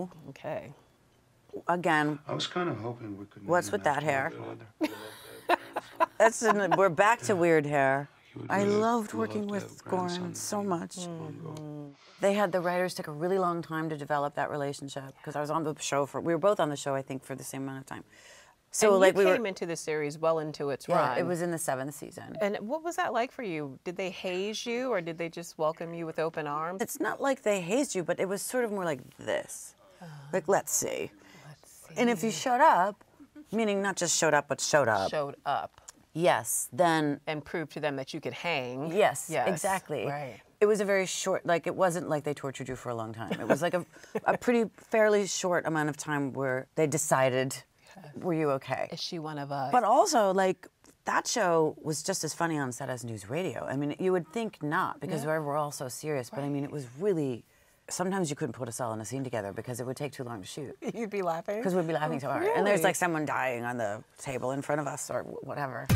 No. Okay. Again, I was kind of hoping we could. What's with that hair? that's in, we're back to weird hair. I loved working with have Goran so name much. Bongo. They had the writers took a really long time to develop that relationship because I was on the show for we were both on the show I think for the same amount of time. So and like you we came were into the series well into its yeah run. it was in the seventh season. And what was that like for you? Did they haze you, or did they just welcome you with open arms? It's not like they hazed you, but it was sort of more like this, Uh-huh. like let's see. And if you showed up, meaning not just showed up but showed up, Showed up yes, then and proved to them that you could hang. Yes, Yes, exactly. right. It was a very short, like it wasn't like they tortured you for a long time. It was like a, a pretty fairly short amount of time where they decided, were you okay? Is she one of us? But also, like that show was just as funny on set as NewsRadio. I mean, you would think not because we're, we're all so serious, but I mean, it was really. Sometimes you couldn't put us all in a scene together because it would take too long to shoot. you'd be laughing. Because we'd be laughing oh, so hard. And there's like someone dying on the table in front of us or whatever.